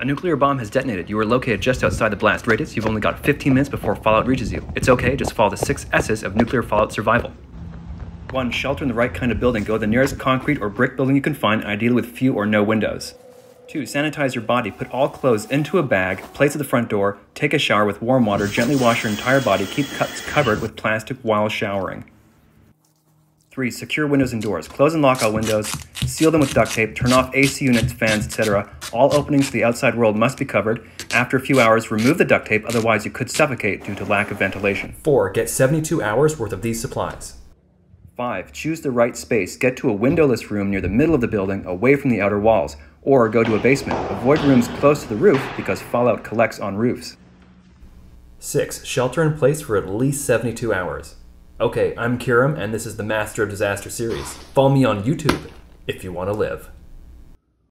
A nuclear bomb has detonated. You are located just outside the blast radius. You've only got 15 minutes before fallout reaches you. It's okay, just follow the six S's of nuclear fallout survival. 1. Shelter in the right kind of building. Go to the nearest concrete or brick building you can find, ideally with few or no windows. 2. Sanitize your body. Put all clothes into a bag, place at the front door, take a shower with warm water, gently wash your entire body, keep cuts covered with plastic while showering. 3. Secure windows and doors. Close and lock all windows, seal them with duct tape, turn off AC units, fans, etc. All openings to the outside world must be covered. After a few hours, remove the duct tape, otherwise, you could suffocate due to lack of ventilation. 4. Get 72 hours worth of these supplies. 5. Choose the right space. Get to a windowless room near the middle of the building, away from the outer walls, or go to a basement. Avoid rooms close to the roof because fallout collects on roofs. 6. Shelter in place for at least 72 hours. Okay, I'm Kieram, and this is the Master of Disaster series. Follow me on YouTube if you want to live.